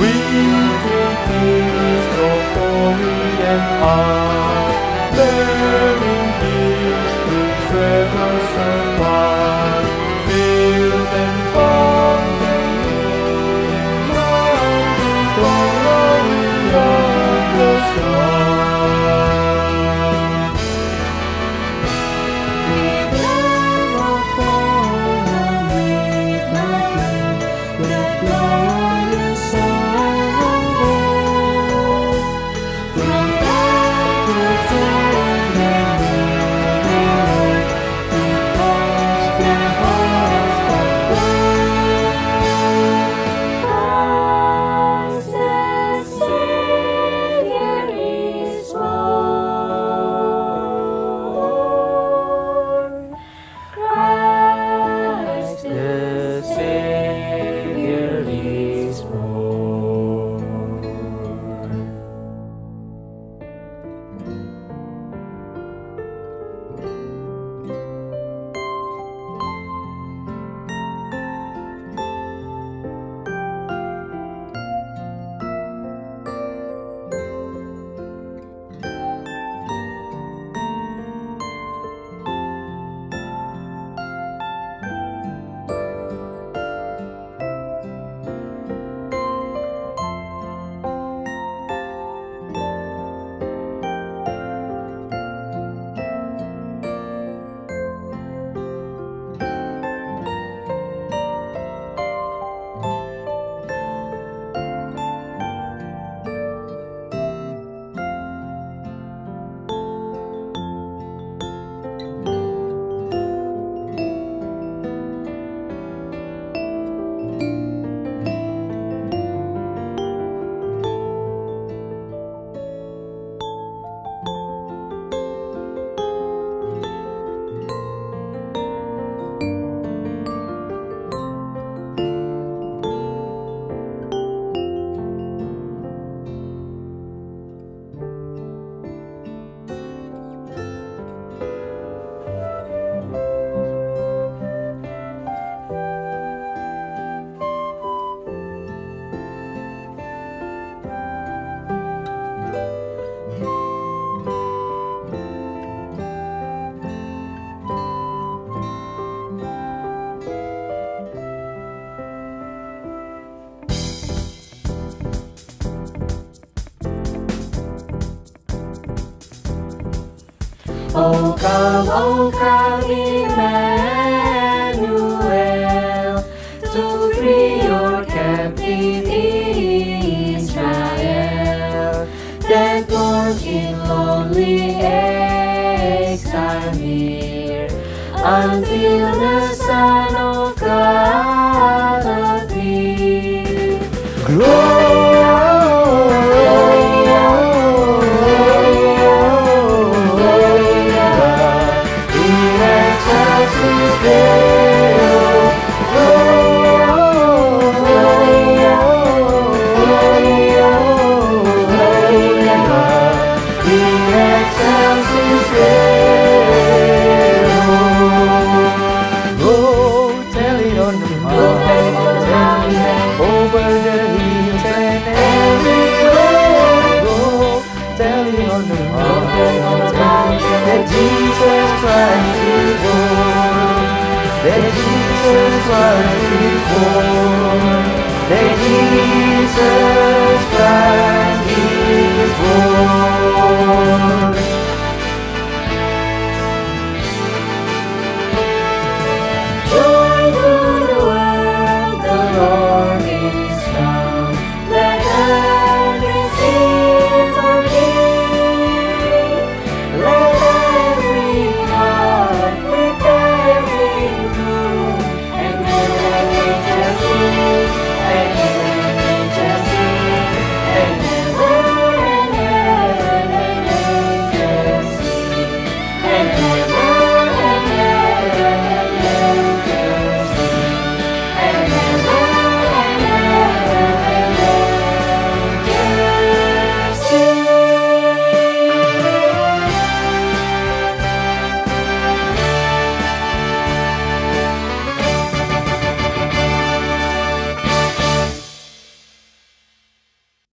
We will praise your holy high. Of all crown Emmanuel to free your captive Israel that was in lonely exile near until the Son of God appeared. Go on the mountains that Jesus Christ is born. That Jesus Christ is born. That Jesus